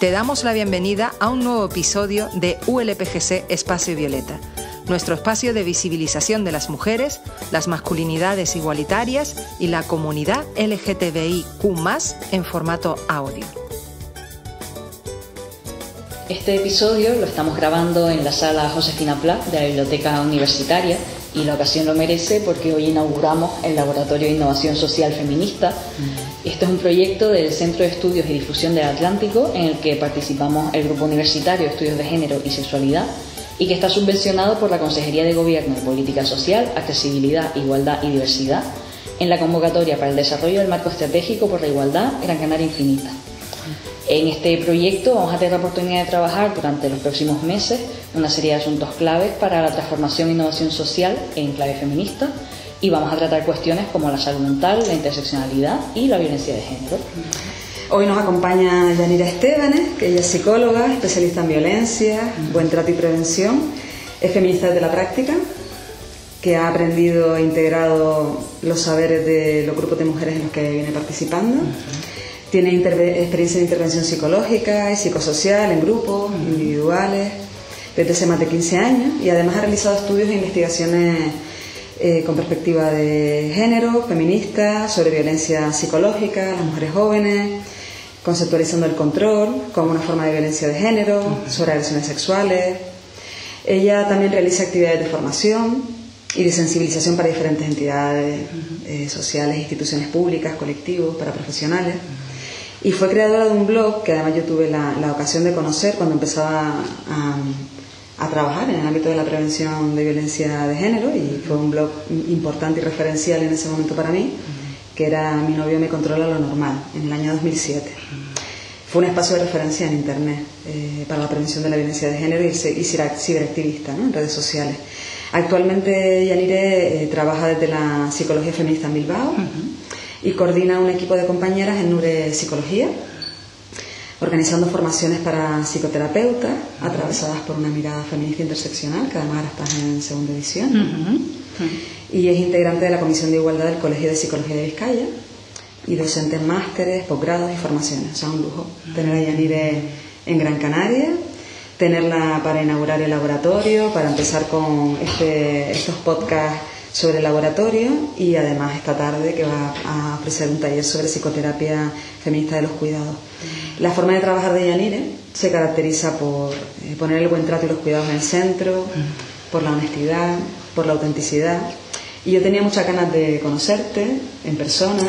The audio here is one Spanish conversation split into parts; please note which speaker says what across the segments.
Speaker 1: te damos la bienvenida a un nuevo episodio de ULPGC Espacio Violeta, nuestro espacio de visibilización de las mujeres, las masculinidades igualitarias y la comunidad LGTBIQ en formato audio.
Speaker 2: Este episodio lo estamos grabando en la sala Josefina Pla de la Biblioteca Universitaria y la ocasión lo merece porque hoy inauguramos el Laboratorio de Innovación Social Feminista. Mm. Este es un proyecto del Centro de Estudios y Difusión del Atlántico en el que participamos el Grupo Universitario de Estudios de Género y Sexualidad y que está subvencionado por la Consejería de Gobierno y Política Social, Accesibilidad, Igualdad y Diversidad en la convocatoria para el desarrollo del marco estratégico por la igualdad Gran Canaria Infinita. En este proyecto vamos a tener la oportunidad de trabajar durante los próximos meses una serie de asuntos claves para la transformación e innovación social en clave feminista y vamos a tratar cuestiones como la salud mental, la interseccionalidad y la violencia de género.
Speaker 3: Hoy nos acompaña Yanira Estebanes, que es psicóloga, especialista en violencia, buen trato y prevención, es feminista de la práctica, que ha aprendido e integrado los saberes de los grupos de mujeres en los que viene participando. Tiene experiencia en intervención psicológica y psicosocial en grupos, individuales, desde hace más de 15 años y además ha realizado estudios e investigaciones eh, con perspectiva de género, feminista, sobre violencia psicológica, las mujeres jóvenes, conceptualizando el control como una forma de violencia de género, sobre agresiones sexuales. Ella también realiza actividades de formación y de sensibilización para diferentes entidades eh, sociales, instituciones públicas, colectivos, para profesionales. Y fue creadora de un blog que además yo tuve la, ocasión de conocer cuando empezaba a, trabajar en el ámbito de la prevención de violencia de género y fue un blog importante y referencial en ese momento para mí, que era Mi novio me controla lo normal, en el año 2007. Fue un espacio de referencia en Internet eh, para la prevención de la violencia de género y, y ciberactivista en redes sociales. Actualmente Yanire eh, trabaja desde la psicología feminista en Bilbao y coordina un equipo de compañeras en NURE Psicología, organizando formaciones para psicoterapeutas atravesadas por una mirada feminista interseccional, que además ahora está en segunda edición. Y es integrante de la Comisión de Igualdad del Colegio de Psicología de Vizcaya y docente en másteres, posgrados y formaciones. O sea, un lujo tener a Yanire en Gran Canaria tenerla para inaugurar el laboratorio, para empezar con este, estos podcasts sobre el laboratorio y además esta tarde que va a ofrecer un taller sobre psicoterapia feminista de los cuidados. La forma de trabajar de Yanire se caracteriza por eh, poner el buen trato y los cuidados en el centro, por la honestidad, por la autenticidad. Y yo tenía muchas ganas de conocerte en persona,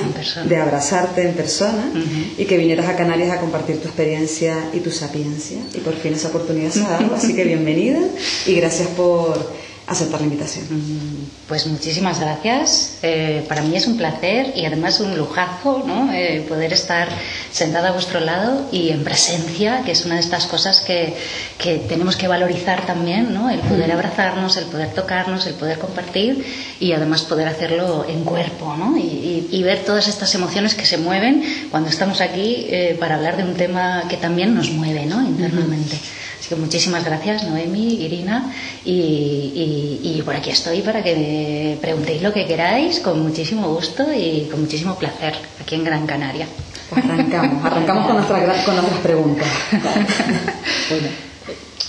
Speaker 3: de abrazarte en persona y que vinieras a Canarias a compartir tu experiencia y tu sapiencia. Y por fin esa oportunidad se ha dado, así que bienvenida y gracias por aceptar la invitación.
Speaker 4: Mm, pues muchísimas gracias. Eh, para mí es un placer y además un lujazo ¿no? Eh, poder estar sentada a vuestro lado y en presencia, que es una de estas cosas que, que tenemos que valorizar también, ¿no? el poder abrazarnos, el poder tocarnos, el poder compartir y además poder hacerlo en cuerpo ¿no? y, y, ver todas estas emociones que se mueven cuando estamos aquí eh, para hablar de un tema que también nos mueve ¿no? internamente. Así que muchísimas gracias, Noemi, Irina, y, por aquí estoy para que me preguntéis lo que queráis con muchísimo gusto y con muchísimo placer aquí en Gran Canaria.
Speaker 3: Arrancamos, arrancamos con, nuestra, con nuestras preguntas.
Speaker 2: bueno,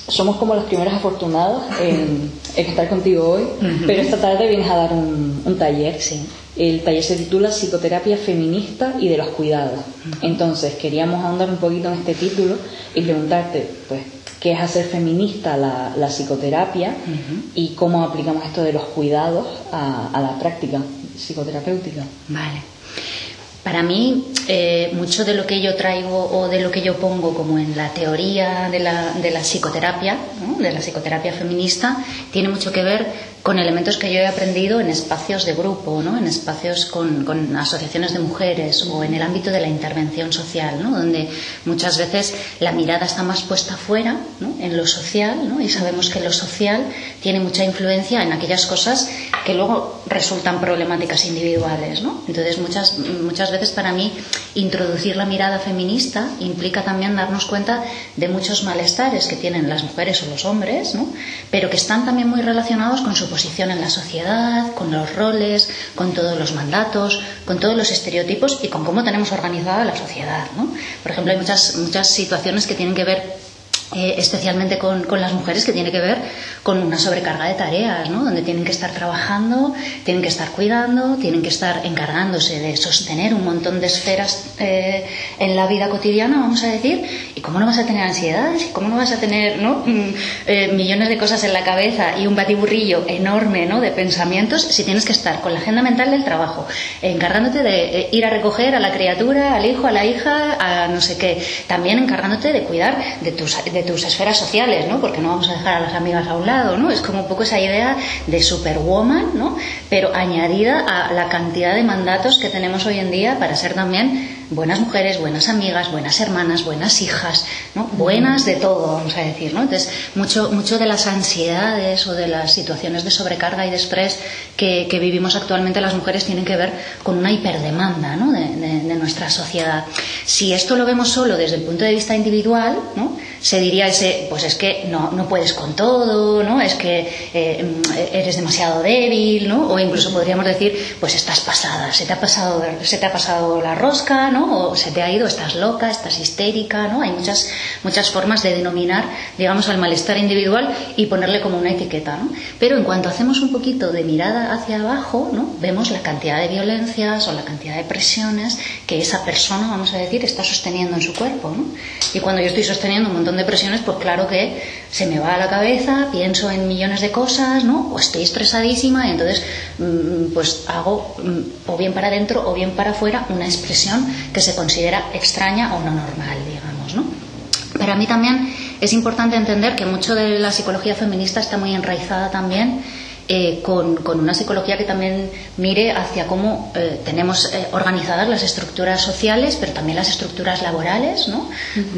Speaker 2: somos como los primeros afortunados en, estar contigo hoy, pero esta tarde vienes a dar un, un taller. Sí. El taller se titula Psicoterapia Feminista y de los Cuidados. Entonces, queríamos ahondar un poquito en este título y preguntarte, pues, qué es hacer feminista la, psicoterapia y cómo aplicamos esto de los cuidados a, a la práctica psicoterapéutica.
Speaker 4: Vale. Para mí, eh, mucho de lo que yo traigo o de lo que yo pongo como en la teoría de la, de la psicoterapia, de la psicoterapia feminista, tiene mucho que ver con elementos que yo he aprendido en espacios de grupo, ¿no? en espacios con, con, asociaciones de mujeres o en el ámbito de la intervención social, ¿no? donde muchas veces la mirada está más puesta fuera, ¿no? en lo social, y sabemos que lo social tiene mucha influencia en aquellas cosas que luego resultan problemáticas individuales. Entonces, muchas, muchas veces para mí introducir la mirada feminista implica también darnos cuenta de muchos malestares que tienen las mujeres o los hombres, pero que están también muy relacionados con su posición en la sociedad, con los roles, con todos los mandatos, con todos los estereotipos y con cómo tenemos organizada la sociedad. ¿no? Por ejemplo, hay muchas, muchas situaciones que tienen que ver eh, especialmente con, con, las mujeres, que tiene que ver con una sobrecarga de tareas, ¿no? donde tienen que estar trabajando, tienen que estar cuidando, tienen que estar encargándose de sostener un montón de esferas eh, en la vida cotidiana, vamos a decir, y cómo no vas a tener ansiedades, cómo no vas a tener ¿no? Mm, eh, millones de cosas en la cabeza y un batiburrillo enorme ¿no? de pensamientos si tienes que estar con la agenda mental del trabajo, encargándote de ir a recoger a la criatura, al hijo, a la hija, a no sé qué, también encargándote de cuidar de tus de tus esferas sociales, ¿no? Porque no vamos a dejar a las amigas a un lado, Es como un poco esa idea de superwoman, ¿no? Pero añadida a la cantidad de mandatos que tenemos hoy en día para ser también buenas mujeres, buenas amigas, buenas hermanas, buenas hijas, buenas de todo, vamos a decir. ¿no? Entonces, mucho, mucho de las ansiedades o de las situaciones de sobrecarga y de estrés que, vivimos actualmente las mujeres tienen que ver con una hiperdemanda ¿no? de, de, nuestra sociedad. Si esto lo vemos solo desde el punto de vista individual, ¿no? se diría ese, pues es que no, no puedes con todo, ¿no? es que eh, eres demasiado débil, ¿no? o incluso podríamos decir, pues estás pasada, se te ha pasado, se te ha pasado la rosca, ¿no? O se te ha ido, estás loca, estás histérica, ¿no? Hay muchas, muchas formas de denominar, digamos, al malestar individual y ponerle como una etiqueta, ¿no? Pero en cuanto hacemos un poquito de mirada hacia abajo, ¿no? Vemos la cantidad de violencias o la cantidad de presiones que esa persona, vamos a decir, está sosteniendo en su cuerpo, ¿no? Y cuando yo estoy sosteniendo un montón de presiones, pues claro que se me va a la cabeza, pienso en millones de cosas, ¿no? O estoy estresadísima y entonces, mm, pues hago mm, o bien para adentro o bien para afuera una expresión que se considera extraña o no normal, digamos, ¿no? Para mí también es importante entender que mucho de la psicología feminista está muy enraizada también eh, con, una psicología que también mire hacia cómo eh, tenemos eh, organizadas las estructuras sociales, pero también las estructuras laborales. ¿no?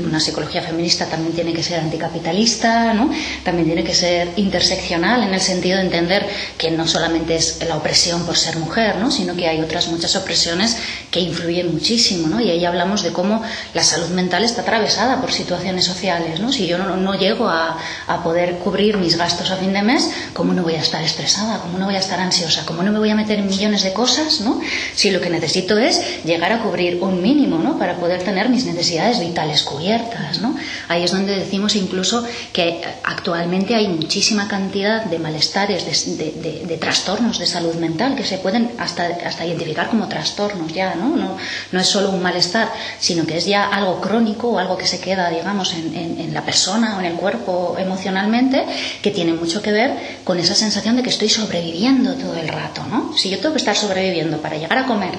Speaker 4: Una psicología feminista también tiene que ser anticapitalista, ¿no? también tiene que ser interseccional en el sentido de entender que no solamente es la opresión por ser mujer, ¿no? sino que hay otras muchas opresiones que influyen muchísimo. ¿no? Y ahí hablamos de cómo la salud mental está atravesada por situaciones sociales. ¿no? Si yo no, no llego a, a, poder cubrir mis gastos a fin de mes, ¿cómo no voy a estar estresada, cómo no voy a estar ansiosa, cómo no me voy a meter en millones de cosas, ¿no? Si lo que necesito es llegar a cubrir un mínimo, ¿no? Para poder tener mis necesidades vitales cubiertas, ¿no? Ahí es donde decimos incluso que actualmente hay muchísima cantidad de malestares, de, trastornos de salud mental que se pueden hasta, hasta identificar como trastornos ya, ¿no? ¿no? No es solo un malestar, sino que es ya algo crónico o algo que se queda, digamos, en, en la persona o en el cuerpo emocionalmente, que tiene mucho que ver con esa sensación de que estoy sobreviviendo todo el rato, ¿no? Si yo tengo que estar sobreviviendo para llegar a comer,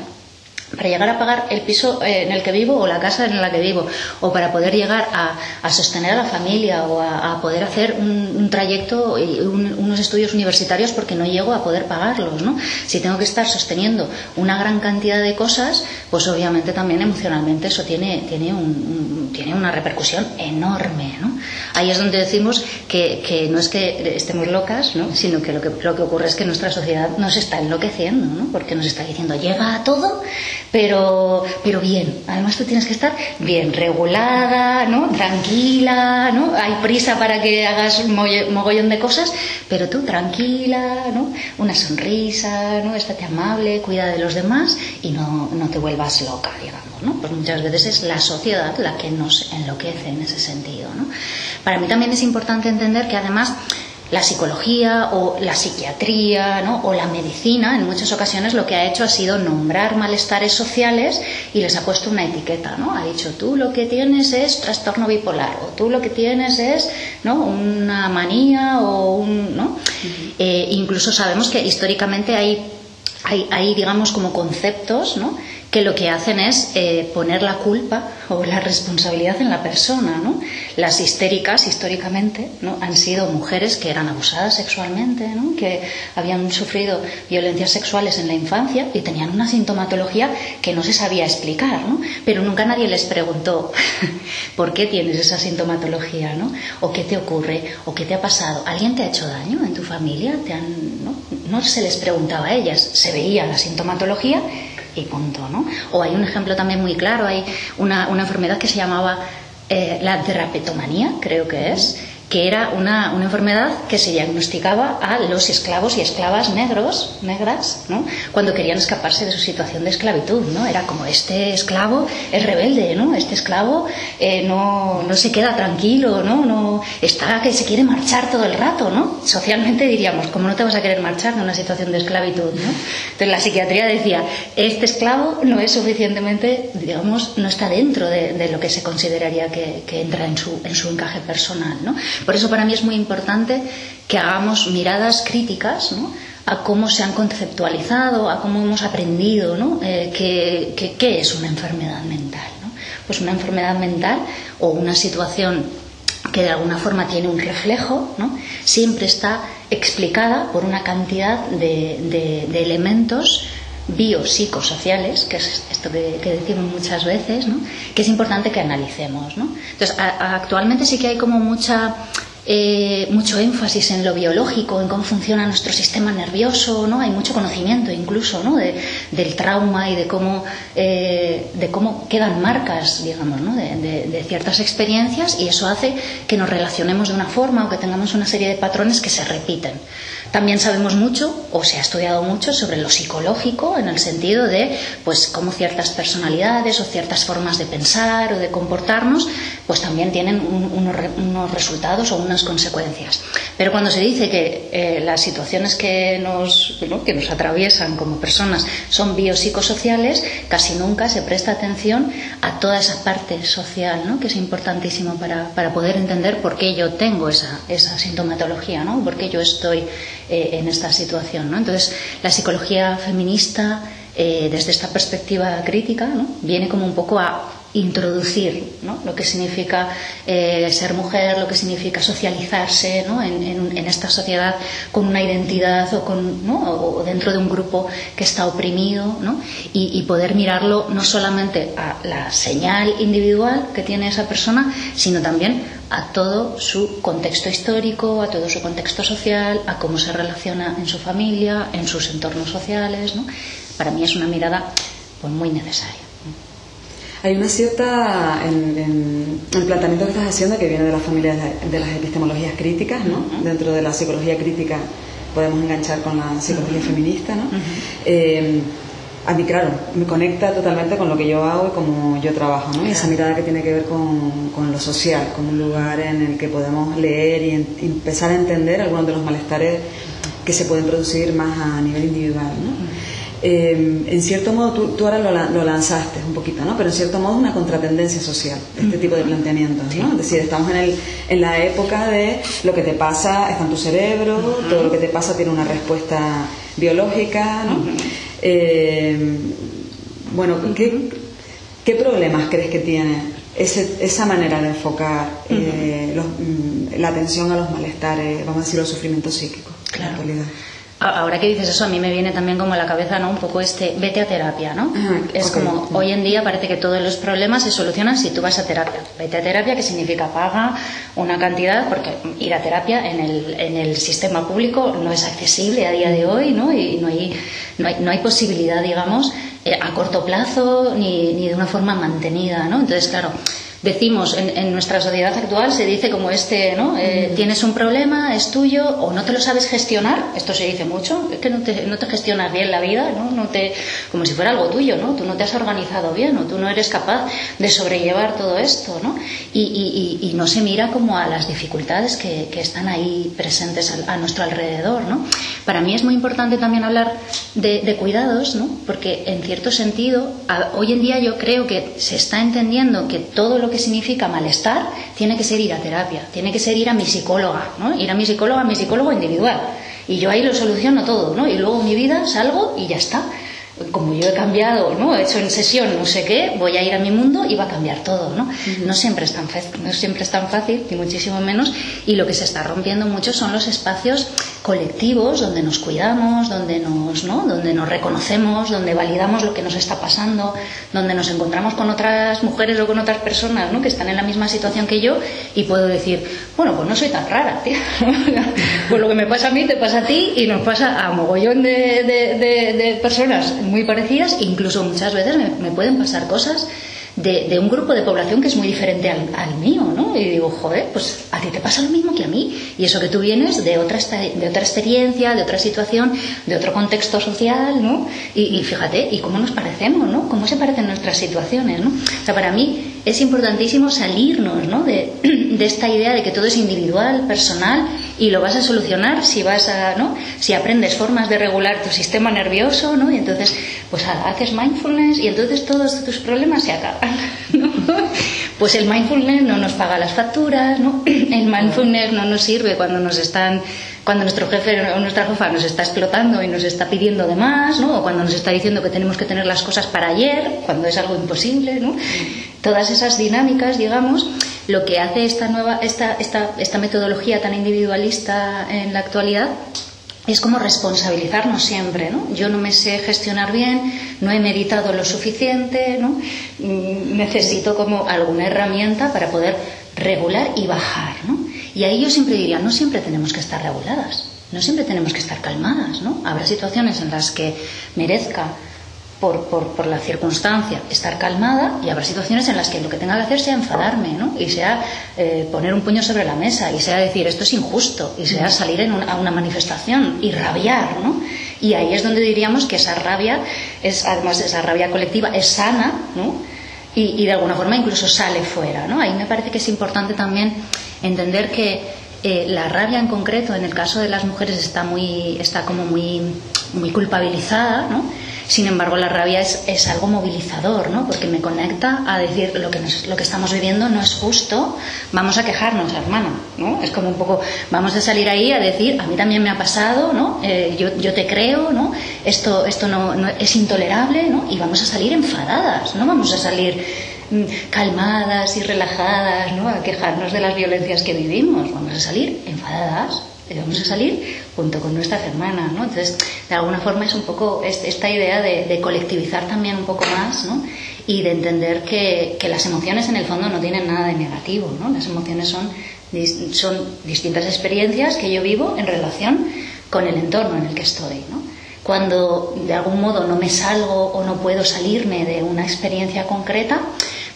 Speaker 4: para llegar a pagar el piso eh, en el que vivo o la casa en la que vivo, o para poder llegar a, sostener a la familia o a, poder hacer un, trayecto y unos estudios universitarios porque no llego a poder pagarlos. ¿no? Si tengo que estar sosteniendo una gran cantidad de cosas, pues obviamente también emocionalmente eso tiene, tiene, un, tiene una repercusión enorme. ¿no? Ahí es donde decimos que, que, no es que estemos locas, ¿no? sino que lo, que lo que ocurre es que nuestra sociedad nos está enloqueciendo, ¿no? porque nos está diciendo llega a todo pero, pero bien. Además tú tienes que estar bien regulada, ¿no? Tranquila, ¿no? Hay prisa para que hagas mogollón de cosas, pero tú tranquila, ¿no? Una sonrisa, ¿no? Estate amable, cuida de los demás y no, no te vuelvas loca, digamos, ¿no? Pues muchas veces es la sociedad la que nos enloquece en ese sentido, ¿no? Para mí también es importante entender que además la psicología o la psiquiatría ¿no? o la medicina en muchas ocasiones lo que ha hecho ha sido nombrar malestares sociales y les ha puesto una etiqueta, ¿no? Ha dicho tú lo que tienes es trastorno bipolar o tú lo que tienes es ¿no? una manía o un ¿no? Eh, incluso sabemos que históricamente hay, hay, digamos como conceptos ¿no? que lo que hacen es eh, poner la culpa o la responsabilidad en la persona. ¿no? Las histéricas, históricamente, ¿no? han sido mujeres que eran abusadas sexualmente, ¿no? que habían sufrido violencias sexuales en la infancia y tenían una sintomatología que no se sabía explicar, ¿no? pero nunca nadie les preguntó por qué tienes esa sintomatología, ¿no? o qué te ocurre, o qué te ha pasado. ¿Alguien te ha hecho daño en tu familia? ¿Te han... ¿no? no se les preguntaba a ellas, veía la sintomatología y punto, ¿no? O hay un ejemplo también muy claro, hay una, una enfermedad que se llamaba eh, la terapetomanía, creo que es, que era una, una, enfermedad que se diagnosticaba a los esclavos y esclavas negros, negras, ¿no? cuando querían escaparse de su situación de esclavitud. ¿no? Era como este esclavo es rebelde, ¿no? este esclavo eh, no, no, se queda tranquilo, ¿no? no está que se quiere marchar todo el rato. ¿no? Socialmente diríamos, ¿cómo no te vas a querer marchar de una situación de esclavitud? ¿no? Entonces la psiquiatría decía, este esclavo no es suficientemente, digamos, no está dentro de, de lo que se consideraría que, que entra en su, en su encaje personal. ¿no? Por eso para mí es muy importante que hagamos miradas críticas a cómo se han conceptualizado, a cómo hemos aprendido ¿no? eh, qué es una enfermedad mental. Pues una enfermedad mental o una situación que de alguna forma tiene un reflejo, siempre está explicada por una cantidad de, elementos biopsicosociales, que es esto que, decimos muchas veces, que es importante que analicemos. Entonces, actualmente sí que hay como eh, mucho énfasis en lo biológico, en cómo funciona nuestro sistema nervioso, ¿no? Hay mucho conocimiento incluso, ¿no? del trauma y de cómo, eh, de cómo quedan marcas, digamos, ¿no? de, ciertas experiencias y eso hace que nos relacionemos de una forma o que tengamos una serie de patrones que se repiten. También sabemos mucho, o se ha estudiado mucho, sobre lo psicológico, en el sentido de pues cómo ciertas personalidades o ciertas formas de pensar o de comportarnos, pues también tienen unos, resultados o unas consecuencias. Pero cuando se dice que eh, las situaciones que nos, que nos atraviesan como personas son biopsicosociales, casi nunca se presta atención a toda esa parte social, ¿no? que es importantísimo para, para, poder entender por qué yo tengo esa, esa sintomatología, ¿no? por qué yo estoy eh, en esta situación. ¿no? Entonces, la psicología feminista, eh, desde esta perspectiva crítica, ¿no? viene como un poco a introducir ¿no? lo que significa eh, ser mujer, lo que significa socializarse ¿no? en, esta sociedad con una identidad o, con, ¿no? o dentro de un grupo que está oprimido y, y, poder mirarlo no solamente a la señal individual que tiene esa persona, sino también a todo su contexto histórico, a todo su contexto social, a cómo se relaciona en su familia, en sus entornos sociales. Para mí es una mirada pues, muy necesaria.
Speaker 3: Hay una cierta, en, el planteamiento que estás haciendo, que viene de las familias de, las epistemologías críticas, ¿no? Dentro de la psicología crítica podemos enganchar con la psicología feminista, ¿no? Eh, a mí, claro, me conecta totalmente con lo que yo hago y cómo yo trabajo, ¿no? Y esa mirada que tiene que ver con, con, lo social, con un lugar en el que podemos leer y, empezar a entender algunos de los malestares que se pueden producir más a nivel individual, ¿no? Eh, en cierto modo, tú, ahora lo, lanzaste un poquito, ¿no? Pero en cierto modo es una contratendencia social, este tipo de planteamientos, ¿no? Es decir, estamos en, el, en la época de lo que te pasa está en tu cerebro, todo lo que te pasa tiene una respuesta biológica, ¿no? Eh, bueno, ¿qué, ¿qué, problemas crees que tiene ese, esa manera de enfocar eh, mm, la atención a los malestares, vamos a decir, los sufrimientos psíquicos en la actualidad?
Speaker 4: Ahora que dices eso, a mí me viene también como a la cabeza, ¿no? Un poco este, vete a terapia, ¿no? es como, hoy en día parece que todos los problemas se solucionan si tú vas a terapia. Vete a terapia, que significa paga una cantidad, porque ir a terapia en el, en el sistema público no es accesible a día de hoy, ¿no? Y no hay, no hay, no hay posibilidad, digamos, a corto plazo ni, ni de una forma mantenida, ¿no? Entonces, claro, decimos en, nuestra sociedad actual se dice como este no eh, tienes un problema es tuyo o no te lo sabes gestionar esto se dice mucho es que no te, no te gestionas bien la vida no no te como si fuera algo tuyo no tú no te has organizado bien o tú no eres capaz de sobrellevar todo esto no y, y, y, no se mira como a las dificultades que, que están ahí presentes a, nuestro alrededor no para mí es muy importante también hablar de, de cuidados no porque en cierto sentido hoy en día yo creo que se está entendiendo que todo lo que significa malestar tiene que ser ir a terapia, tiene que ser ir a mi psicóloga, ¿no? Ir a mi psicóloga, a mi psicólogo individual. Y yo ahí lo soluciono todo, ¿no? Y luego mi vida salgo y ya está como yo he cambiado, ¿no? He hecho en sesión no sé qué, voy a ir a mi mundo y va a cambiar todo, ¿no? No siempre es tan fácil, no siempre es tan fácil, ni muchísimo menos, y lo que se está rompiendo mucho son los espacios colectivos donde nos cuidamos, donde nos, ¿no? donde nos reconocemos, donde validamos lo que nos está pasando, donde nos encontramos con otras mujeres o con otras personas, ¿no? que están en la misma situación que yo y puedo decir, bueno, pues no soy tan rara, tía. pues lo que me pasa a mí te pasa a ti y nos pasa a mogollón de, de personas muy parecidas, incluso muchas veces me, pueden pasar cosas de, un grupo de población que es muy diferente al, mío, ¿no? Y digo, joder, pues a ti te pasa lo mismo que a mí. Y eso que tú vienes de otra, de otra experiencia, de otra situación, de otro contexto social, ¿no? Y, fíjate, ¿y cómo nos parecemos, ¿no? ¿Cómo se parecen nuestras situaciones, ¿no? O sea, para mí es importantísimo salirnos, ¿no? De esta idea de que todo es individual, personal, y lo vas a solucionar si vas a, ¿no? Si aprendes formas de regular tu sistema nervioso, ¿no? Y entonces, pues haces mindfulness y entonces todos tus problemas se acaban. Pues el mindfulness no nos paga las facturas, ¿no? El mindfulness no nos sirve cuando nos están cuando nuestro jefe o nuestra jefa nos está explotando y nos está pidiendo de más, ¿no? O cuando nos está diciendo que tenemos que tener las cosas para ayer, cuando es algo imposible, ¿no? Todas esas dinámicas, digamos, lo que hace esta nueva esta, esta, esta metodología tan individualista en la actualidad es como responsabilizarnos siempre, ¿no? Yo no me sé gestionar bien, no he meditado lo suficiente, ¿no? Mm, necesito como alguna herramienta para poder regular y bajar, ¿no? Y ahí yo siempre diría, no siempre tenemos que estar reguladas, no siempre tenemos que estar calmadas, ¿no? Habrá situaciones en las que merezca por, por, la circunstancia estar calmada y habrá situaciones en las que lo que tenga que hacer sea enfadarme ¿no? y sea eh, poner un puño sobre la mesa y sea decir esto es injusto y sea salir en a una manifestación y rabiar ¿no? y ahí es donde diríamos que esa rabia es además esa rabia colectiva es sana ¿no? y, y de alguna forma incluso sale fuera ¿no? ahí me parece que es importante también entender que eh, la rabia en concreto en el caso de las mujeres está muy está como muy muy culpabilizada ¿no? Sin embargo, la rabia es, algo movilizador, ¿no? Porque me conecta a decir lo que, lo que estamos viviendo no es justo, vamos a quejarnos, hermano, ¿no? Es como un poco, vamos a salir ahí a decir, a mí también me ha pasado, ¿no? Eh, yo, te creo, ¿no? Esto, esto no, es intolerable, ¿no? Y vamos a salir enfadadas, no vamos a salir calmadas y relajadas, ¿no? A quejarnos de las violencias que vivimos, vamos a salir enfadadas, vamos a salir junto con nuestras hermanas, ¿no? Entonces, de alguna forma es un poco esta idea de, colectivizar también un poco más, ¿no? Y de entender que, las emociones en el fondo no tienen nada de negativo, ¿no? Las emociones son, son distintas experiencias que yo vivo en relación con el entorno en el que estoy, ¿no? Cuando de algún modo no me salgo o no puedo salirme de una experiencia concreta,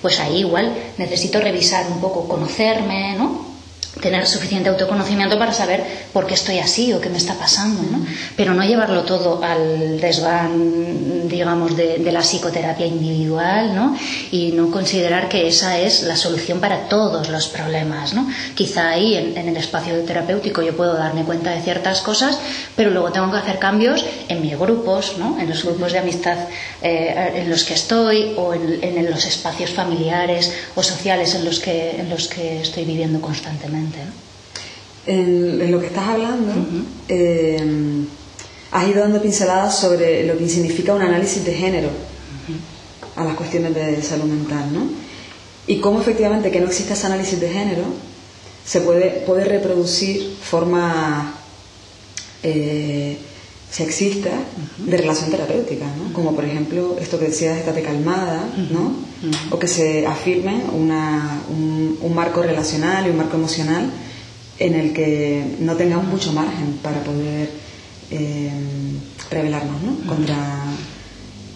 Speaker 4: pues ahí igual necesito revisar un poco, conocerme, ¿no? Tener suficiente autoconocimiento para saber por qué estoy así o qué me está pasando, ¿no? Pero no llevarlo todo al desván, digamos, de, la psicoterapia individual, ¿no? Y no considerar que esa es la solución para todos los problemas, ¿no? Quizá ahí, en, el espacio terapéutico, yo puedo darme cuenta de ciertas cosas, pero luego tengo que hacer cambios en mis grupos, ¿no? En los grupos de amistad eh, en los que estoy o en, los espacios familiares o sociales en los que, en los que estoy viviendo constantemente.
Speaker 3: En, lo que estás hablando, eh, has ido dando pinceladas sobre lo que significa un análisis de género a las cuestiones de salud mental, ¿no? Y cómo efectivamente que no existe ese análisis de género se puede, puede reproducir formas eh, sexistas de relación terapéutica, ¿no? Como por ejemplo esto que decías, estate calmada, ¿no? O que se afirme una, un, un marco relacional y un marco emocional en el que no tengamos mucho margen para poder eh, rebelarnos ¿no? contra,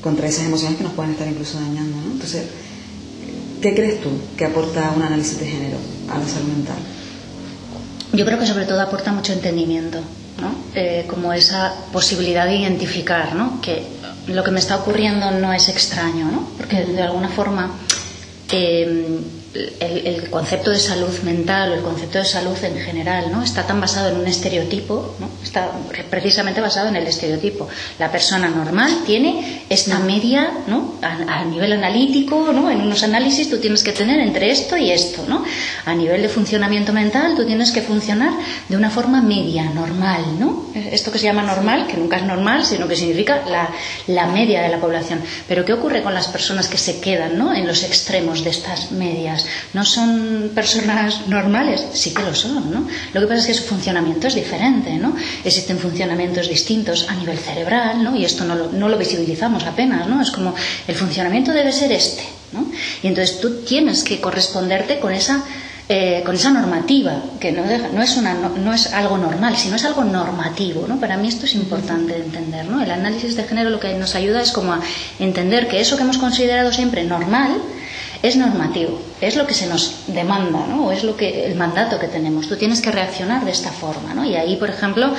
Speaker 3: contra esas emociones que nos pueden estar incluso dañando. ¿no? Entonces, ¿qué crees tú que aporta un análisis de género a la salud mental?
Speaker 4: Yo creo que sobre todo aporta mucho entendimiento, Eh, como esa posibilidad de identificar ¿no? que lo que me está ocurriendo no es extraño, ¿no? porque de alguna forma eh, el, concepto de salud mental o el concepto de salud en general ¿no? está tan basado en un estereotipo, ¿no? está precisamente basado en el estereotipo. La persona normal tiene esta media ¿no? a, nivel analítico, ¿no? en unos análisis tú tienes que tener entre esto y esto. ¿no? A nivel de funcionamiento mental tú tienes que funcionar de una forma media, normal. ¿no? Esto que se llama normal, que nunca es normal, sino que significa la, la media de la población. Pero ¿qué ocurre con las personas que se quedan ¿no? en los extremos de estas medias? No son personas normales, sí que lo son, ¿no? Lo que pasa es que su funcionamiento es diferente, ¿no? Existen funcionamientos distintos a nivel cerebral, ¿no? Y esto no lo, no lo visibilizamos apenas, ¿no? Es como el funcionamiento debe ser este, ¿no? Y entonces tú tienes que corresponderte con esa eh, con esa normativa, que no, no, es una, no, es algo normal, sino es algo normativo. ¿no? Para mí esto es importante de entender. ¿no? El análisis de género lo que nos ayuda es como a entender que eso que hemos considerado siempre normal es normativo, es lo que se nos demanda, ¿no? O es lo que el mandato que tenemos. Tú tienes que reaccionar de esta forma, ¿no? Y ahí, por ejemplo,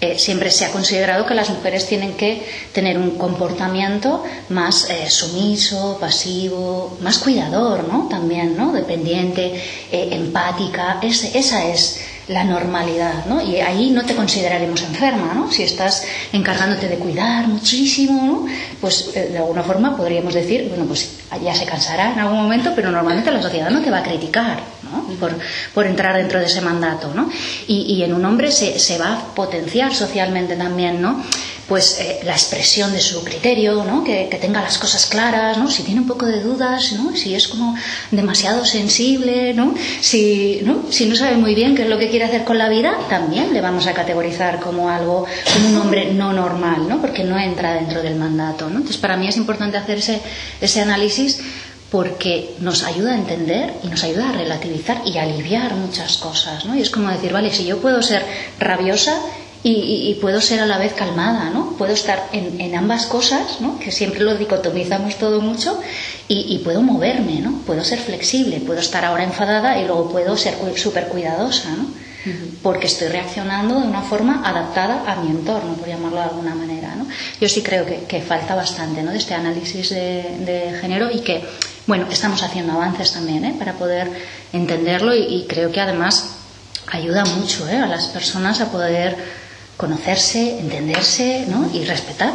Speaker 4: eh, siempre se ha considerado que las mujeres tienen que tener un comportamiento más eh, sumiso, pasivo, más cuidador, ¿no? También, ¿no? Dependiente, eh, empática. esa es la normalidad, ¿no? Y ahí no te consideraremos enferma, ¿no? Si estás encargándote de cuidar muchísimo, ¿no? Pues eh, de alguna forma podríamos decir, bueno, pues ya se cansará en algún momento, pero normalmente la sociedad no te va a criticar, ¿no? Por, por entrar dentro de ese mandato, ¿no? Y, y en un hombre se, se va a potenciar socialmente también, ¿no? Pues eh, la expresión de su criterio, ¿no? que, tenga las cosas claras, ¿no? si tiene un poco de dudas, ¿no? si es como demasiado sensible, ¿no? Si, ¿no? si no sabe muy bien qué es lo que quiere hacer con la vida, también le vamos a categorizar como algo, como un hombre no normal, ¿no? porque no entra dentro del mandato. ¿no? Entonces, para mí es importante hacer ese, ese análisis porque nos ayuda a entender y nos ayuda a relativizar y aliviar muchas cosas, ¿no? Y es como decir, vale, si yo puedo ser rabiosa, y, puedo ser a la vez calmada, ¿no? Puedo estar en, ambas cosas, ¿no? Que siempre lo dicotomizamos todo mucho y, puedo moverme, ¿no? Puedo ser flexible, puedo estar ahora enfadada y luego puedo ser súper cuidadosa, ¿no? Porque estoy reaccionando de una forma adaptada a mi entorno, por llamarlo de alguna manera, ¿no? Yo sí creo que, falta bastante, ¿no? De este análisis de, género y que, bueno, estamos haciendo avances también, ¿eh? Para poder entenderlo y, creo que además ayuda mucho ¿eh? a las personas a poder conocerse, entenderse ¿no? y respetar,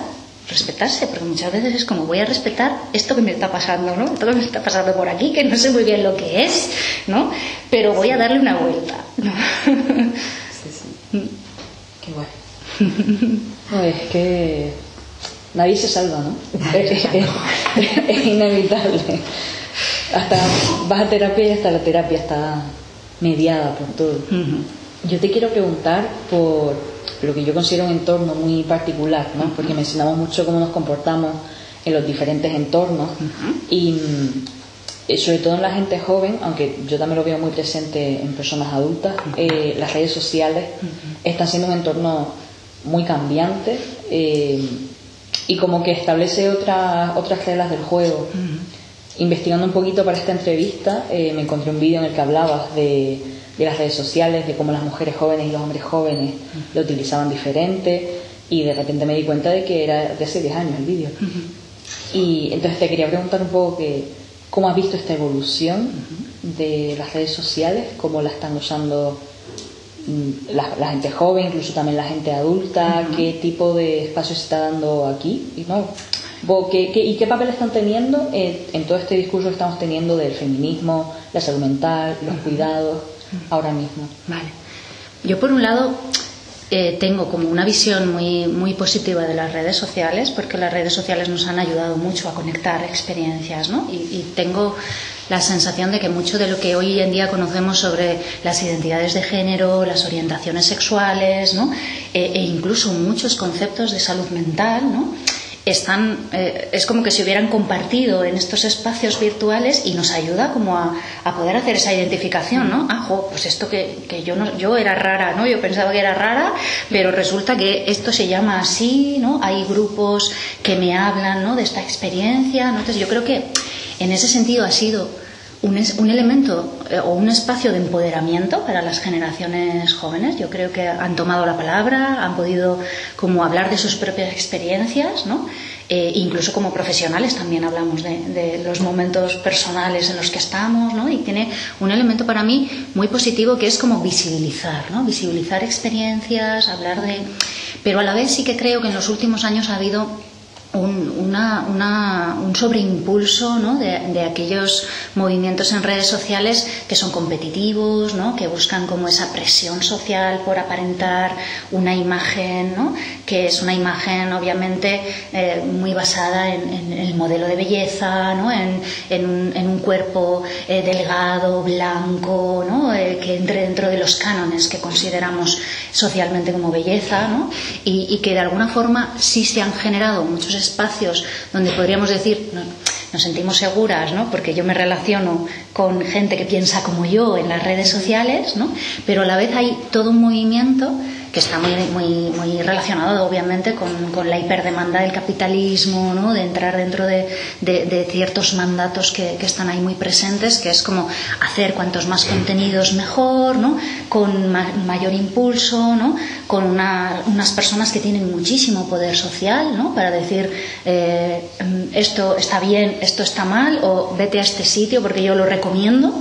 Speaker 4: respetarse, porque muchas veces es como voy a respetar esto que me está pasando, ¿no? Esto que me está pasando por aquí, que no sé muy bien lo que es, ¿no? Pero voy a darle una vuelta, ¿no?
Speaker 2: Sí, sí. Qué guay. No, es que nadie se salva, ¿no? es, inevitable. Hasta vas a terapia y hasta la terapia está mediada por todo. Yo te quiero preguntar por lo que yo considero un entorno muy particular, ¿no? porque mencionamos mucho cómo nos comportamos en los diferentes entornos y eh, sobre todo en la gente joven, aunque yo también lo veo muy presente en personas adultas, eh, las redes sociales están siendo un entorno muy cambiante eh, y como que establece otras otras reglas del juego. Investigando un poquito para esta entrevista, me encontré un vídeo en el que hablabas de de las redes sociales, de cómo las mujeres jóvenes y los hombres jóvenes lo utilizaban diferente y de repente me di cuenta de que era de hace 10 años el vídeo. Y entonces te quería preguntar un poco que, cómo has visto esta evolución de las redes sociales, cómo la están usando mm, la, gente joven, incluso también la gente adulta, qué tipo de espacio se está dando aquí y no. ¿Qué, ¿Y qué papel están teniendo en, en, todo este discurso que estamos teniendo del feminismo, la salud mental, los cuidados? Ahora mismo.
Speaker 4: Vale. Yo por un lado eh, tengo como una visión muy, muy positiva de las redes sociales, porque las redes sociales nos han ayudado mucho a conectar experiencias, ¿no? Y, tengo la sensación de que mucho de lo que hoy en día conocemos sobre las identidades de género, las orientaciones sexuales, ¿no? e, e incluso muchos conceptos de salud mental, ¿no? Están, eh, es como que se hubieran compartido en estos espacios virtuales y nos ayuda como a, poder hacer esa identificación, ¿no? Ah, pues esto que, que, yo, no, yo era rara, ¿no? Yo pensaba que era rara, pero resulta que esto se llama así, ¿no? Hay grupos que me hablan, ¿no? De esta experiencia, ¿no? Entonces yo creo que en ese sentido ha sido un, elemento eh, o un espacio de empoderamiento para las generaciones jóvenes. Yo creo que han tomado la palabra, han podido como hablar de sus propias experiencias, ¿no? Eh, incluso como profesionales también hablamos de, los momentos personales en los que estamos, ¿no? Y tiene un elemento para mí muy positivo que es como visibilizar, ¿no? Visibilizar experiencias, hablar de... Pero a la vez sí que creo que en los últimos años ha habido un, una, un sobreimpulso de, aquellos movimientos en redes sociales que son competitivos, que buscan como esa presión social por aparentar una imagen, que es una imagen obviamente eh, muy basada en, el modelo de belleza, en, un, cuerpo eh, delgado, blanco. Eh, que entre dentro de los cánones que consideramos socialmente como belleza y, y que de alguna forma sí se han generado muchos espacios donde podríamos decir, nos sentimos seguras, ¿no? porque yo me relaciono con gente que piensa como yo en las redes sociales, ¿no? Pero a la vez hay todo un movimiento que está muy, muy, muy relacionado obviamente con, con, la hiperdemanda del capitalismo, ¿no? de entrar dentro de, de, de ciertos mandatos que, que, están ahí muy presentes, que es como hacer cuantos más contenidos mejor, ¿no? con ma mayor impulso, ¿no? con una, unas personas que tienen muchísimo poder social ¿no? para decir eh, esto está bien, esto está mal, o vete a este sitio porque yo lo recomiendo,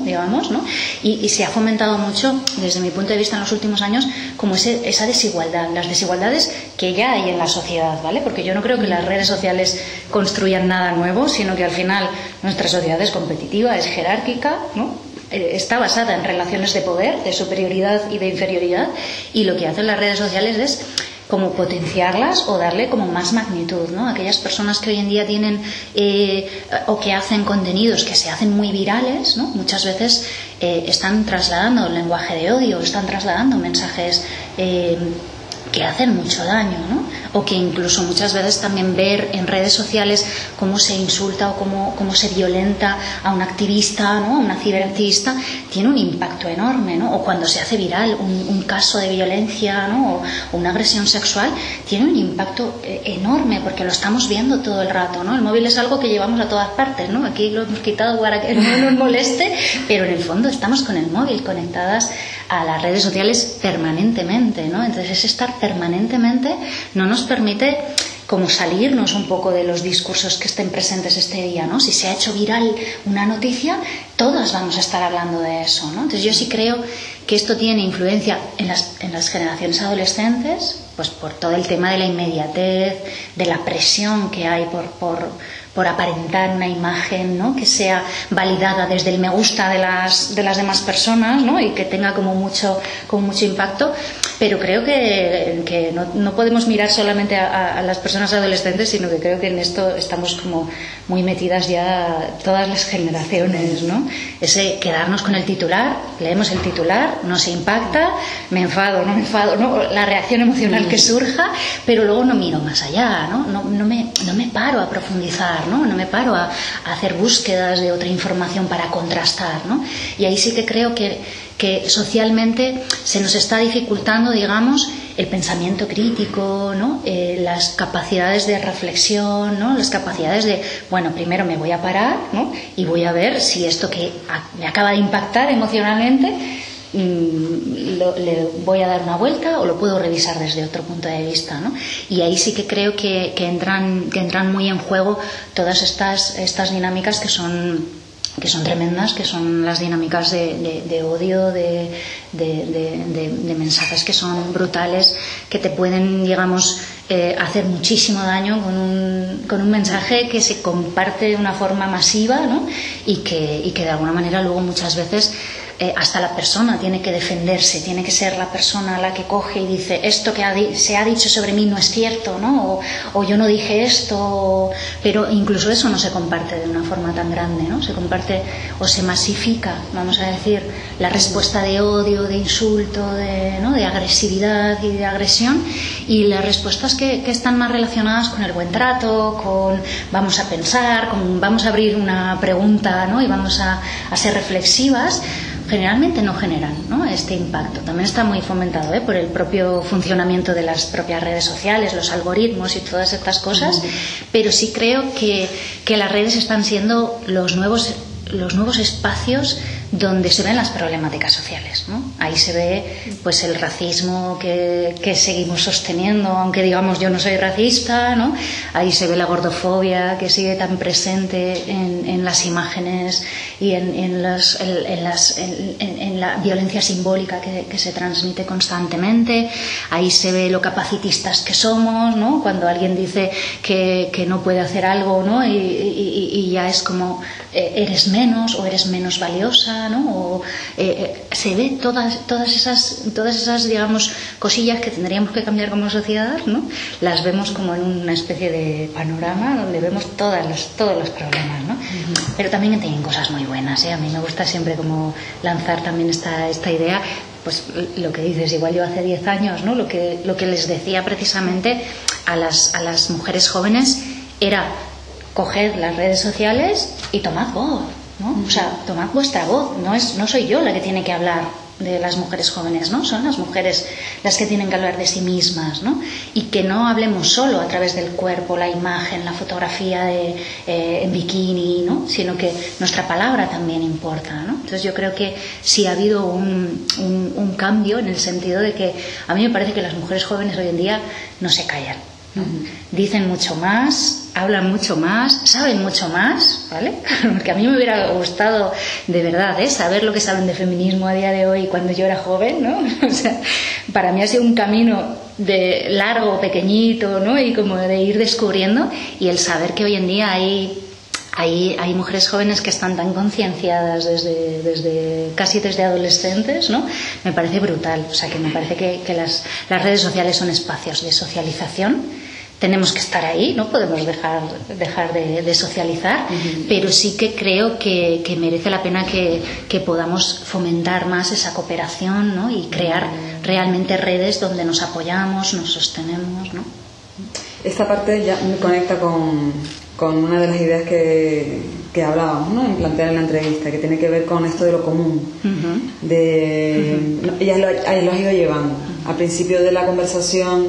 Speaker 4: digamos, ¿no? y, se ha fomentado mucho, desde mi punto de vista en los últimos años, como ese esa desigualdad, las desigualdades que ya hay en la sociedad, ¿vale? Porque yo no creo que las redes sociales construyan nada nuevo, sino que al final nuestra sociedad es competitiva, es jerárquica, ¿no? Eh, está basada en relaciones de poder, de superioridad y de inferioridad, y lo que hacen las redes sociales es como potenciarlas o darle como más magnitud, ¿no? Aquellas personas que hoy en día tienen eh, o que hacen contenidos que se hacen muy virales, ¿no? Muchas veces eh, están trasladando lenguaje de odio, están trasladando mensajes eh, que hacen mucho daño, ¿no? O que incluso muchas veces también ver en redes sociales cómo se insulta o cómo, cómo se violenta a un activista, ¿no? A una ciberactivista, tiene un impacto enorme, ¿no? O cuando se hace viral un, caso de violencia, ¿no? O, o, una agresión sexual, tiene un impacto eh, enorme porque lo estamos viendo todo el rato, ¿no? El móvil es algo que llevamos a todas partes, ¿no? Aquí lo hemos quitado para que no nos moleste, pero en el fondo estamos con el móvil conectadas a las redes sociales permanentemente, ¿no? Entonces es estar permanentemente no nos permite como salirnos un poco de los discursos que estén presentes este día, ¿no? Si se ha hecho viral una noticia, todas vamos a estar hablando de eso, ¿no? Entonces yo sí creo que esto tiene influencia en las, en las generaciones adolescentes, pues por todo el tema de la inmediatez, de la presión que hay por, por, por aparentar una imagen ¿no? que sea validada desde el me gusta de las, de las demás personas ¿no? y que tenga como mucho, como mucho impacto. Pero creo que, que no, no, podemos mirar solamente a, a, las personas adolescentes, sino que creo que en esto estamos como muy metidas ya todas las generaciones. ¿no? Ese quedarnos con el titular, leemos el titular, nos impacta, me enfado, no me enfado, ¿no? la reacción emocional que surja, pero luego no miro más allá, ¿no? No, no, me, no me paro a profundizar, ¿no? No me paro a, hacer búsquedas de otra información para contrastar, ¿no? Y ahí sí que creo que, que socialmente se nos está dificultando, digamos, el pensamiento crítico, ¿no? Eh, las capacidades de reflexión, ¿no? las capacidades de, bueno, primero me voy a parar ¿no? y voy a ver si esto que me acaba de impactar emocionalmente lo, le voy a dar una vuelta o lo puedo revisar desde otro punto de vista. ¿no? Y ahí sí que creo que, entran, que entran muy en juego todas estas, estas dinámicas que son que son tremendas, que son las dinámicas de odio, de, de, mensajes que son brutales, que te pueden, digamos, eh, hacer muchísimo daño con un, con un mensaje que se comparte de una forma masiva ¿no? y, que, y que de alguna manera luego muchas veces eh, hasta la persona tiene que defenderse, tiene que ser la persona la que coge y dice esto que ha se ha dicho sobre mí no es cierto, ¿no? O, o, yo no dije esto, pero incluso eso no se comparte de una forma tan grande, ¿no? Se comparte o se masifica, vamos a decir, la respuesta de odio, de insulto, de, ¿no? de agresividad y de agresión y las respuestas que, que están más relacionadas con el buen trato, con vamos a pensar, con vamos a abrir una pregunta, ¿no? Y vamos a, a ser reflexivas generalmente no generan ¿no? este impacto. También está muy fomentado ¿eh? por el propio funcionamiento de las propias redes sociales, los algoritmos y todas estas cosas, pero sí creo que, que las redes están siendo los nuevos, los nuevos espacios donde se ven las problemáticas sociales. ¿no? Ahí se ve pues el racismo que, seguimos sosteniendo, aunque digamos yo no soy racista, ¿no? ahí se ve la gordofobia que sigue tan presente en, las imágenes y en, la violencia simbólica que, se transmite constantemente, ahí se ve lo capacitistas que somos, ¿no? cuando alguien dice que, no puede hacer algo ¿no? y, y, y ya es como eh, eres menos o eres menos valiosa ¿no? O, eh, se ve todas, todas, esas, todas esas, digamos, cosillas que tendríamos que cambiar como sociedad, ¿no? Las vemos como en una especie de panorama donde vemos todas los, todos los problemas, ¿no? Uh -huh. Pero también tienen cosas muy buenas, ¿eh? A mí me gusta siempre como lanzar también esta, esta idea pues lo que dices, igual yo hace 10 años, ¿no? Lo que, lo que les decía precisamente a las, a las mujeres jóvenes era coged las redes sociales y tomad voz ¿no? O sea, tomad vuestra voz, no, es, no soy yo la que tiene que hablar de las mujeres jóvenes, ¿no? Son las mujeres las que tienen que hablar de sí mismas, ¿no? Y que no hablemos solo a través del cuerpo, la imagen, la fotografía de, eh, en bikini, ¿no? Sino que nuestra palabra también importa, ¿no? Entonces yo creo que sí ha habido un, un cambio en el sentido de que a mí me parece que las mujeres jóvenes hoy en día no se callan, Dicen mucho más, hablan mucho más, saben mucho más, ¿vale? Porque a mí me hubiera gustado de verdad ¿eh? saber lo que saben de feminismo a día de hoy cuando yo era joven, ¿no? O sea, para mí ha sido un camino de largo, pequeñito, ¿no? Y como de ir descubriendo y el saber que hoy en día hay hay, hay, mujeres jóvenes que están tan concienciadas desde, desde, casi desde adolescentes, ¿no? Me parece brutal. O sea, que me parece que, que las, las, redes sociales son espacios de socialización. Tenemos que estar ahí, no podemos dejar, dejar de, de socializar, pero sí que creo que, que merece la pena que, que, podamos fomentar más esa cooperación ¿no? y crear realmente redes donde nos apoyamos, nos sostenemos. ¿no?
Speaker 3: Esta parte ya me conecta con, con una de las ideas que, que hablábamos, ¿no? en plantear en la entrevista, que tiene que ver con esto de lo común. de, ella lo, lo, has ido llevando. Al principio de la conversación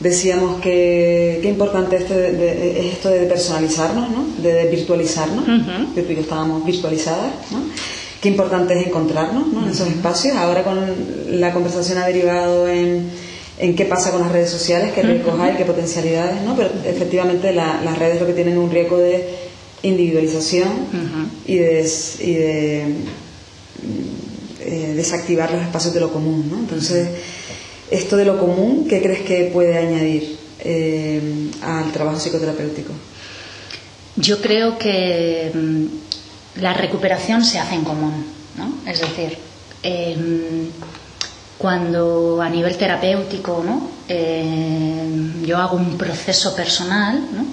Speaker 3: decíamos que qué importante esto de, es esto de personalizarnos, ¿no? de virtualizarnos, que tú y yo estábamos virtualizadas. ¿no? Qué importante es encontrarnos ¿no? en esos espacios. Ahora con la conversación ha derivado en en qué pasa con las redes sociales, qué riesgos hay, qué potencialidades, ¿no? Pero efectivamente las redes lo que tienen un riesgo de individualización y de, y de eh, desactivar los espacios de lo común, ¿no? Entonces, esto de lo común, ¿qué crees que puede añadir eh, al trabajo psicoterapéutico?
Speaker 4: Yo creo que mm, la recuperación se hace en común, ¿no? Es decir, em, cuando a nivel terapéutico ¿no? Eh, yo hago un proceso personal, ¿no?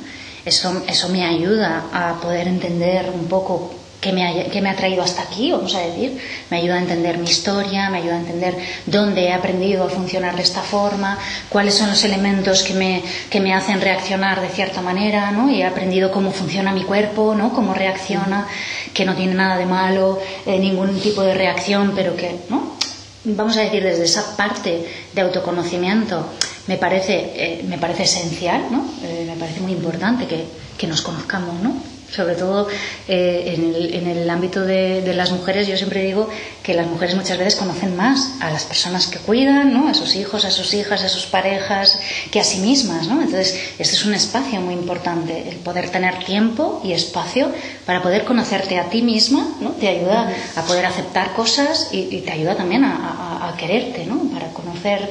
Speaker 4: eso, eso me ayuda a poder entender un poco qué me, ha, qué me ha traído hasta aquí, vamos a decir, me ayuda a entender mi historia, me ayuda a entender dónde he aprendido a funcionar de esta forma, cuáles son los elementos que me, que me hacen reaccionar de cierta manera, ¿no? y he aprendido cómo funciona mi cuerpo, ¿no? cómo reacciona, que no tiene nada de malo, eh, ningún tipo de reacción, pero que ¿no? Vamos a decir, desde esa parte de autoconocimiento, me parece, eh, me parece esencial, ¿no? Eh, me parece muy importante que, que nos conozcamos, ¿no? Sobre todo eh, en, el, ámbito de, las mujeres, yo siempre digo que las mujeres muchas veces conocen más a las personas que cuidan, ¿no? a sus hijos, a sus hijas, a sus parejas, que a sí mismas. ¿no? Entonces, este es un espacio muy importante, el poder tener tiempo y espacio para poder conocerte a ti misma, ¿no? te ayuda a poder aceptar cosas y, te ayuda también a, a, a quererte, ¿no? para conocer,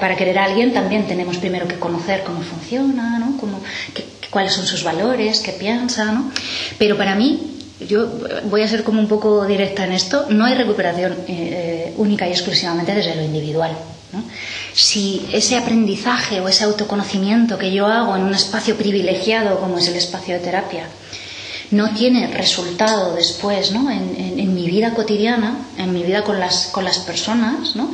Speaker 4: para querer a alguien también tenemos primero que conocer cómo funciona, ¿no? Cómo, cuáles son sus valores, qué piensa, ¿no? Pero para mí, yo voy a ser como un poco directa en esto, no hay recuperación eh, única y exclusivamente desde lo individual. Si ese aprendizaje o ese autoconocimiento que yo hago en un espacio privilegiado como es el espacio de terapia, no tiene resultado después ¿no? en, mi vida cotidiana, en mi vida con las, con las personas, ¿no?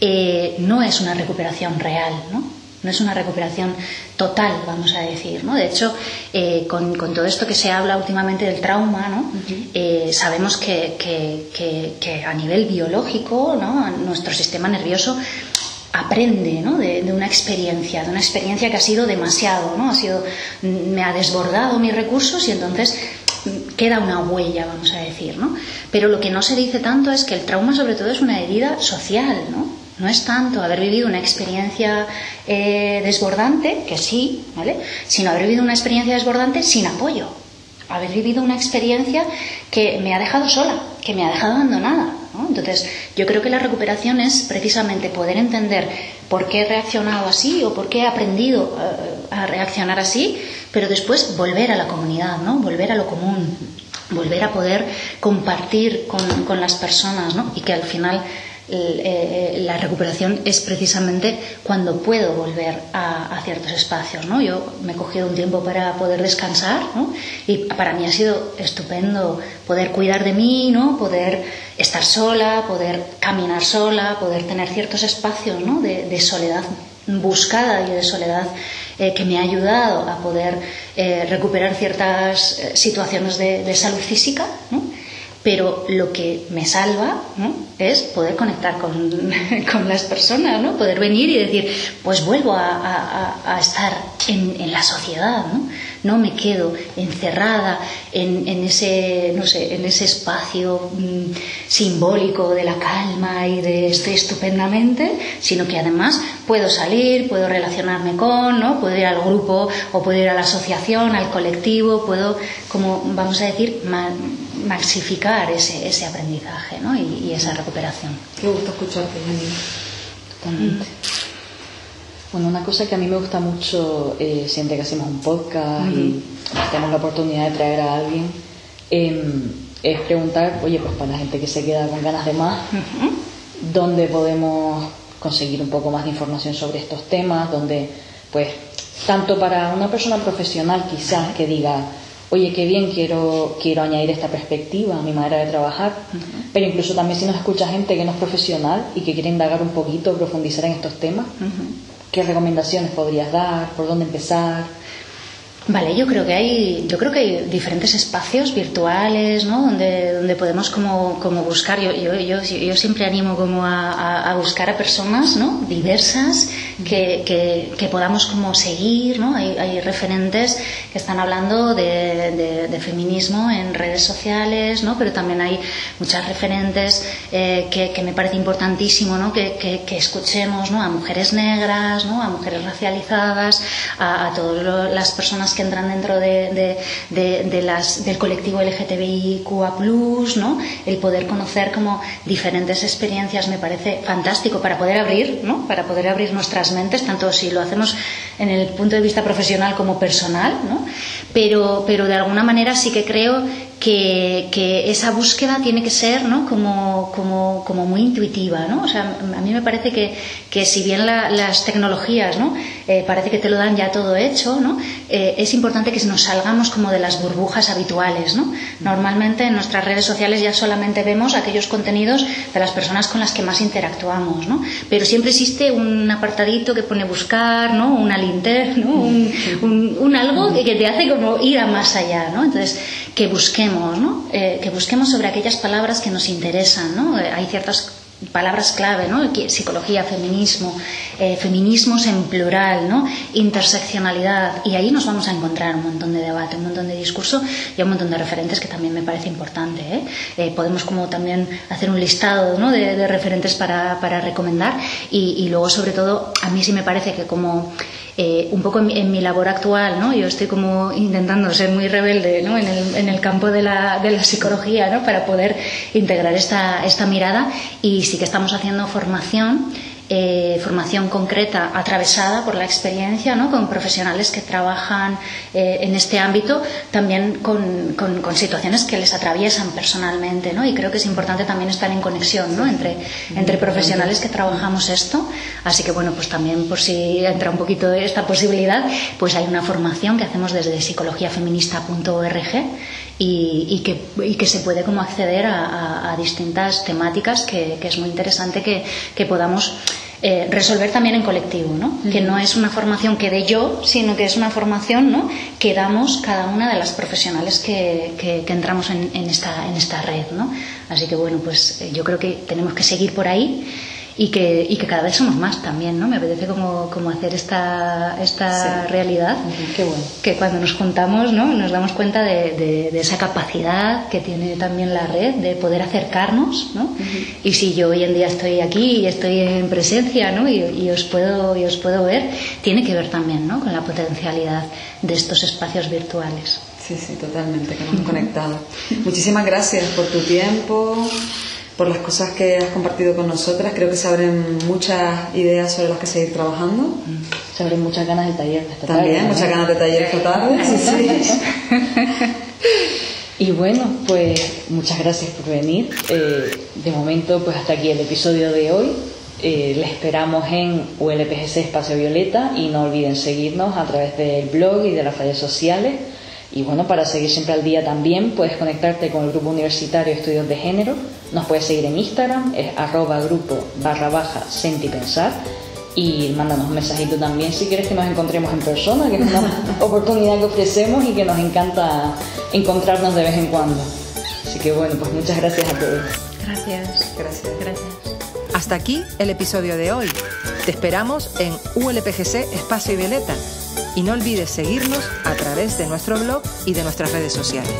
Speaker 4: Eh, no es una recuperación real. ¿no? No es una recuperación total, vamos a decir. ¿no? De hecho, eh, con, con, todo esto que se habla últimamente del trauma, ¿no? Uh -huh. eh, sabemos que, que, que, que, a nivel biológico ¿no? nuestro sistema nervioso aprende ¿no? de, de, una experiencia, de una experiencia que ha sido demasiado, ¿no? ha sido, me ha desbordado mis recursos y entonces queda una huella, vamos a decir. ¿no? Pero lo que no se dice tanto es que el trauma sobre todo es una herida social, ¿no? No es tanto haber vivido una experiencia eh, desbordante, que sí, ¿vale? Sino haber vivido una experiencia desbordante sin apoyo. Haber vivido una experiencia que me ha dejado sola, que me ha dejado abandonada. Entonces, yo creo que la recuperación es precisamente poder entender por qué he reaccionado así o por qué he aprendido uh, a reaccionar así, pero después volver a la comunidad, ¿no? Volver a lo común, volver a poder compartir con, con las personas, ¿no? Y que al final eh, la recuperación es precisamente cuando puedo volver a, ciertos espacios. ¿no? Yo me he cogido un tiempo para poder descansar ¿no? y para mí ha sido estupendo poder cuidar de mí, ¿no? poder estar sola, poder caminar sola, poder tener ciertos espacios ¿no? de, soledad buscada y de soledad eh, que me ha ayudado a poder eh, recuperar ciertas eh, situaciones de, salud física, pero lo que me salva es poder conectar con, las personas, ¿no? poder venir y decir, pues vuelvo a, estar en, la sociedad, ¿no? no me quedo encerrada en, ese, no sé, en ese espacio mm, simbólico de la calma y de estoy estupendamente, sino que además puedo salir, puedo relacionarme con, ¿no? puedo ir al grupo o puedo ir a la asociación, al colectivo, puedo, como vamos a decir, maxificar ese, ese aprendizaje ¿no? y, esa recuperación.
Speaker 3: Qué gusto escucharte, Totalmente.
Speaker 2: Bueno, una cosa que a mí me gusta mucho eh, siempre que hacemos un podcast y tenemos la oportunidad de traer a alguien em, es preguntar, oye, pues para la gente que se queda con ganas de más, ¿dónde podemos conseguir un poco más de información sobre estos temas? Donde, pues, tanto para una persona profesional quizás que diga, oye, qué bien, quiero, quiero añadir esta perspectiva a mi manera de trabajar, pero incluso también si nos escucha gente que no es profesional y que quiere indagar un poquito, profundizar en estos temas, ¿qué recomendaciones podrías dar? ¿Por dónde empezar?
Speaker 4: Vale, yo creo que hay, yo creo que hay diferentes espacios virtuales, ¿no? Donde, donde podemos como, como buscar. Yo, yo, yo, yo, siempre animo como a, a, buscar a personas, ¿no? Diversas que, que, que, podamos como seguir, ¿no? Hay, hay referentes que están hablando de, de, feminismo en redes sociales, ¿no? Pero también hay muchas referentes eh, que, que, me parece importantísimo, ¿no? Que, que, escuchemos, ¿no? A mujeres negras, ¿no? A mujeres racializadas, a, a todas las personas que entran dentro de, de, las, del colectivo LGTBIQA, ¿no? el poder conocer como diferentes experiencias me parece fantástico para poder abrir, ¿no? para poder abrir nuestras mentes, tanto si lo hacemos en el punto de vista profesional como personal, ¿no? pero, pero de alguna manera sí que creo que, esa búsqueda tiene que ser ¿no? como, como, como, muy intuitiva. ¿no? O sea, a mí me parece que, que si bien las tecnologías ¿no? Eh, parece que te lo dan ya todo hecho, ¿no? Eh, es importante que nos salgamos como de las burbujas habituales. ¿no? Normalmente en nuestras redes sociales ya solamente vemos aquellos contenidos de las personas con las que más interactuamos, ¿no? pero siempre existe un apartadito que pone buscar, ¿no? una linterna, ¿no? un, un, algo que, que, te hace como ir a más allá. ¿no? Entonces, que busquemos, Eh, que busquemos sobre aquellas palabras que nos interesan, ¿no? Eh, hay ciertas palabras clave, ¿no? Psicología, feminismo, eh, feminismos en plural, ¿no? Interseccionalidad. Y ahí nos vamos a encontrar un montón de debate, un montón de discurso y un montón de referentes que también me parece importante. podemos como también hacer un listado ¿no? de, referentes para, para recomendar y, luego sobre todo a mí sí me parece que como eh, un poco en mi, labor actual, ¿no? Yo estoy como intentando ser muy rebelde, ¿no? En el, campo de la, psicología, ¿no? Para poder integrar esta mirada y sí que estamos haciendo formación eh, formación concreta atravesada por la experiencia, ¿no? con profesionales que trabajan eh, en este ámbito, también con, situaciones que les atraviesan personalmente. ¿no? Y creo que es importante también estar en conexión ¿no? entre, entre profesionales que trabajamos esto. Así que, bueno, pues también por si entra un poquito esta posibilidad, pues hay una formación que hacemos desde psicologiafeminista.org y, y, que, y, que, se puede como acceder a, a, distintas temáticas que, que, es muy interesante que, que podamos eh, resolver también en colectivo, ¿no? Que no es una formación que dé yo, sino que es una formación ¿no? que damos cada una de las profesionales que, que, entramos en, en, esta, en esta red, ¿no? Así que bueno, pues eh, yo creo que tenemos que seguir por ahí y que, y que cada vez somos más también, ¿no? Me apetece como, como hacer esta, esta realidad,
Speaker 3: Qué bueno.
Speaker 4: que cuando nos juntamos, ¿no? Nos damos cuenta de, de, esa capacidad que tiene también la red de poder acercarnos, ¿no? Y si yo hoy en día estoy aquí y estoy en presencia, ¿no? Y, y, os puedo, y os puedo ver, tiene que ver también, ¿no? Con la potencialidad de estos espacios virtuales.
Speaker 3: Sí, sí, totalmente, que nos hemos conectado. Muchísimas gracias por tu tiempo, por las cosas que has compartido con nosotras. Creo que se abren muchas ideas sobre las que seguir trabajando. Mm.
Speaker 2: Se abren muchas ganas de taller esta
Speaker 3: También, muchas ganas de taller esta tarde.
Speaker 2: Y bueno, pues muchas gracias por venir. Eh, de momento, pues hasta aquí el episodio de hoy. Eh, le esperamos en ULPGC Espacio Violeta y no olviden seguirnos a través del blog y de las redes sociales. Y bueno, para seguir siempre al día también puedes conectarte con el Grupo Universitario Estudios de Género. Nos puedes seguir en Instagram, es arroba grupo barra baja sentipensar. y mándanos un mensajito también si quieres que nos encontremos en persona, que es una oportunidad que ofrecemos y que nos encanta encontrarnos de vez en cuando. Así que bueno, pues muchas gracias a todos.
Speaker 4: Gracias.
Speaker 3: Gracias.
Speaker 4: Gracias.
Speaker 1: Hasta aquí el episodio de hoy. Te esperamos en ULPGC Espacio y Violeta y no olvides seguirnos a través de nuestro blog y de nuestras redes sociales.